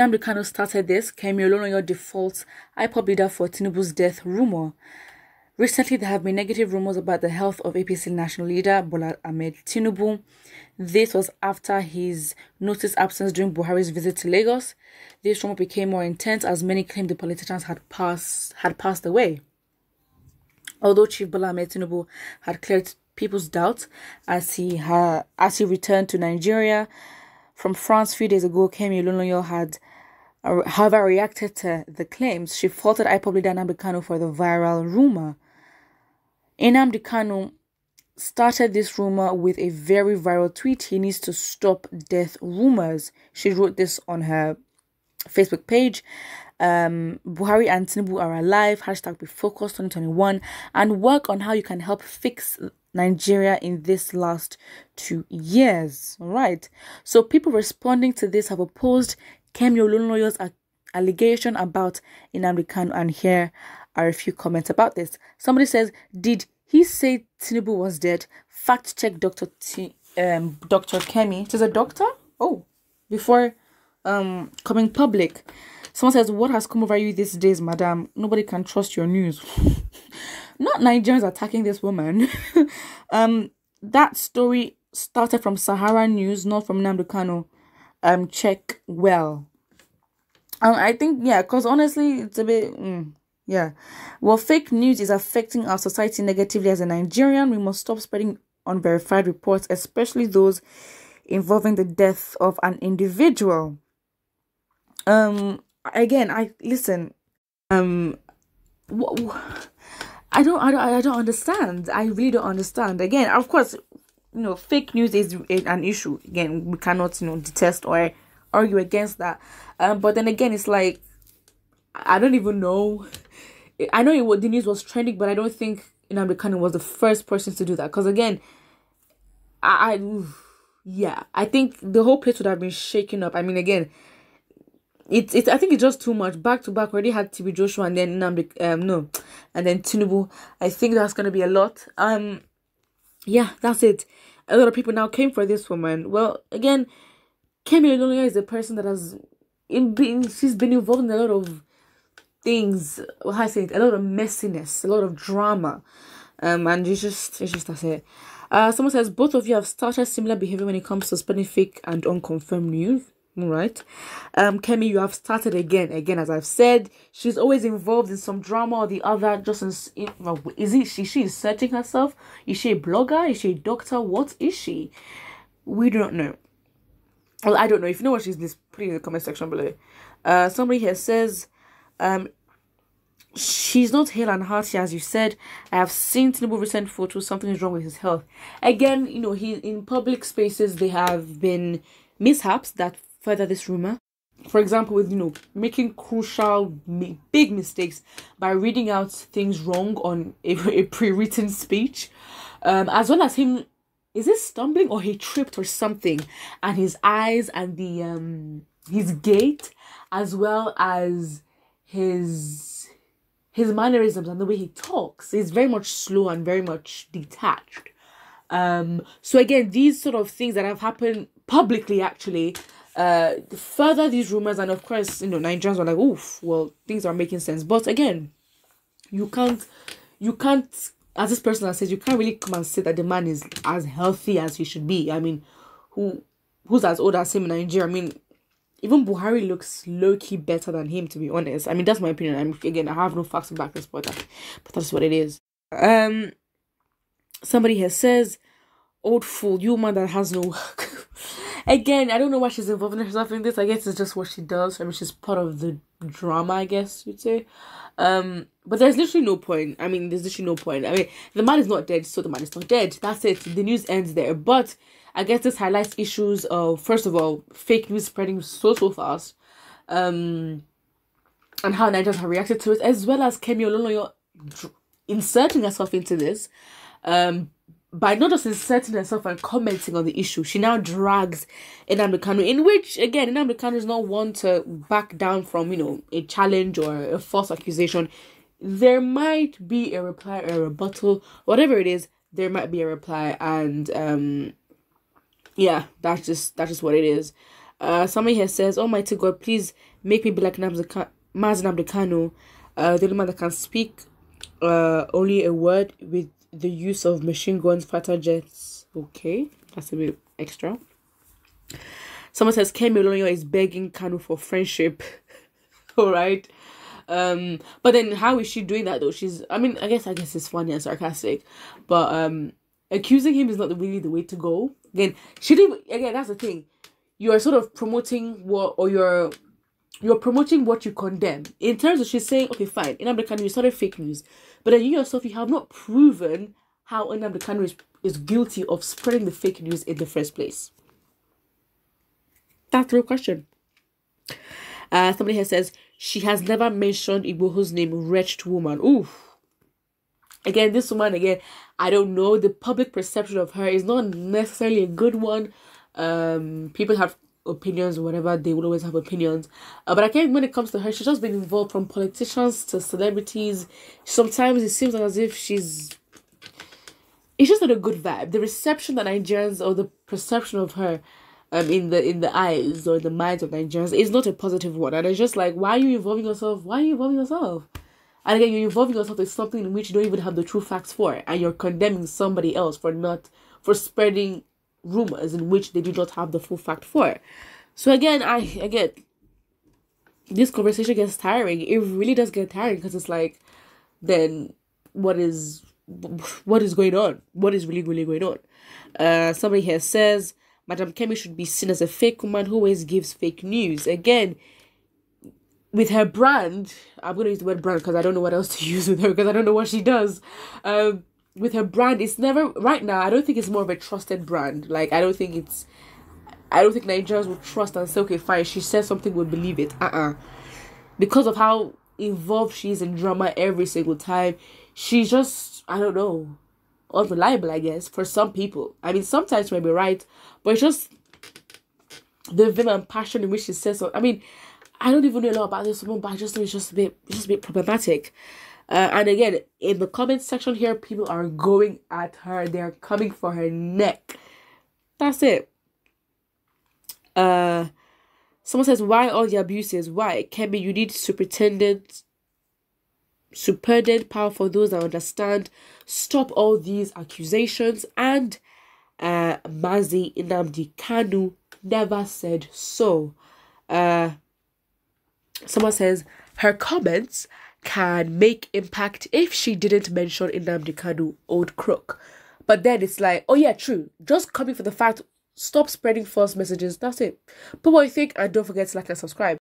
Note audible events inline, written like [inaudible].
Nnamdi Kanu started this. Kemi Olunloyo defaults IPOB leader for Tinubu's death rumor. Recently, there have been negative rumors about the health of APC national leader Bola Ahmed Tinubu. This was after his noticed absence during Buhari's visit to Lagos. This rumor became more intense as many claimed the politicians had passed had passed away. Although Chief Bola Ahmed Tinubu had cleared people's doubts as he ha- as he returned to Nigeria from France a few days ago, Kemi Olunloyo had however reacted to the claims. She faulted leader Nnamdi Kanu for the viral rumor. Nnamdi Kanu started this rumor with a very viral tweet. He needs to stop death rumors. She wrote this on her Facebook page. Um, Buhari and Tinubu are alive. Hashtag be focused 2021 and work on how you can help fix Nigeria in this last two years. All right. So people responding to this have opposed Kemi Olunloyo's allegation about Nnamdi Kanu, and here are a few comments about this. Somebody says, "Did he say Tinubu was dead?" Fact check, Doctor T. Um, Doctor Kemi. She's a doctor. Oh, before um coming public. Someone says, What has come over you these days, madam? Nobody can trust your news. [laughs] Not Nigerians attacking this woman. [laughs] um, that story started from Sahara News, not from Nnamdi Kanu. Um, check well. Um, I think yeah, because honestly, it's a bit mm, yeah. Well, fake news is affecting our society negatively as a Nigerian. We must stop spreading unverified reports, especially those involving the death of an individual. Um, again, I listen. Um, what, what, I don't, I don't, I don't understand. I really don't understand. Again, of course, you know, fake news is an issue. Again, we cannot, you know, detest or argue against that. Um, but then again, it's like I don't even know. I know it was the news was trending, but I don't think Nnamdi Kanu was the first person to do that. Because again, I, I, yeah, I think the whole place would have been shaken up. I mean, again, it's it's I think it's just too much. Back to back, already had TB Joshua and then Nnamdi, um no, and then Tinubu. I think that's gonna be a lot. Um, yeah, that's it. A lot of people now came for this woman. Well, again, Kemi Olunloyo is a person that has been she's been involved in a lot of things. What I say, a lot of messiness, a lot of drama. Um, and it's just it's just that's it. Uh, someone says both of you have started similar behavior when it comes to spreading fake and unconfirmed news. Right, um, Kemi, you have started again. Again, as I've said, she's always involved in some drama or the other. Just in, is it she? She is searching herself. Is she a blogger? Is she a doctor? What is she? We don't know. Well, I don't know. If you know what she's, please put it in the comment section below. Uh, somebody here says, um, she's not hale and hearty as you said. I have seen Tinubu recent photos. Something is wrong with his health. Again, you know, he in public spaces they have been mishaps that further this rumor. For example, with you know making crucial big mistakes by reading out things wrong on a, [laughs] a pre-written speech, um, as well as him is it stumbling or he tripped or something, and his eyes and the um his gait as well as his his mannerisms and the way he talks is very much slow and very much detached. Um, so again, these sort of things that have happened publicly actually uh further these rumors and of course you know nigerians were like oof well things are making sense. But again you can't you can't as this person has said you can't really come and say that the man is as healthy as he should be. I mean who who's as old as him in nigeria? I mean even buhari looks low-key better than him to be honest. I mean that's my opinion. I'm again i have no facts to back this but that, but that's what it is. Um somebody here says old fool you man that has no [laughs] again, I don't know why she's involving herself in this. I guess it's just what she does. I mean, she's part of the drama, I guess you'd say. Um, but there's literally no point. I mean, there's literally no point. I mean, the man is not dead, so the man is not dead. That's it. The news ends there. But I guess this highlights issues of first of all, fake news spreading so so fast. Um, and how Nigerians have reacted to it, as well as Kemi Olunloyo inserting herself into this. Um, by not just inserting herself and commenting on the issue, she now drags Nnamdi in which, again, Nnamdi Kanu is not one to back down from, you know, a challenge or a false accusation. There might be a reply or a rebuttal, whatever it is, there might be a reply, and, um, yeah, that's just, that's just what it is. Uh, somebody here says, Oh Almighty God, please make me be like Nnamdi Kanu, uh, the only man that can speak uh, only a word with the use of machine guns, fighter jets. Okay, that's a bit extra. Someone says Kemi Olunloyo is begging Kanu for friendship. [laughs] All right. Um, but then how is she doing that though? She's, I mean, I guess, I guess it's funny and sarcastic, but um, accusing him is not really the way to go. Again, she didn't. Again, that's the thing. You are sort of promoting what, or you're you're promoting what you condemn. In terms of she's saying, okay, fine, Nnamdi Kanu, you started fake news, but then you yourself, you have not proven how Nnamdi Kanu is, is guilty of spreading the fake news in the first place. That's the real question. Uh, somebody here says she has never mentioned Igboho's name, wretched woman. Ooh. Again, this woman, again, I don't know. The public perception of her is not necessarily a good one. Um, people have opinions or whatever they will always have opinions. Uh, but again when it comes to her she's just been involved from politicians to celebrities. Sometimes it seems as if she's it's just not a good vibe. The reception that nigerians or the perception of her um in the in the eyes or the minds of nigerians is not a positive one. And it's just like why are you involving yourself? Why are you involving yourself? And again you're involving yourself in something in which you don't even have the true facts for and you're condemning somebody else for not for spreading rumors in which they do not have the full fact for. So again, I again this conversation gets tiring. It really does get tiring because it's like, then what is what is going on? What is really really going on? Uh, somebody here says Madame Kemi should be seen as a fake woman who always gives fake news. Again, with her brand, I'm gonna use the word brand because I don't know what else to [laughs] use with her because I don't know what she does. Um, with her brand, it's never right now. I don't think it's more of a trusted brand. Like I don't think it's. I don't think Nigerians would trust and say, okay, fine. She says something, we'll believe it. Uh uh Because of how involved she is in drama every single time, she's just I don't know, unreliable. I guess for some people. I mean, sometimes she may be right, but it's just the vim and passion in which she says so. I mean, I don't even know a lot about this woman, but I just think it's just a bit, it's just a bit problematic. Uh, and again, in the comment section here, people are going at her. They're coming for her neck. That's it. Uh, someone says, why all the abuses? Why? Kemi, you need superintendent, superintendent power for those that understand. Stop all these accusations. And uh, Mazi Nnamdi Kanu never said so. Uh, someone says, her comments can make impact if she didn't mention Nnamdi Kanu, old crook. But then it's like, oh yeah, true. Just coming for the fact, stop spreading false messages. That's it. Put what you think and don't forget to like and subscribe.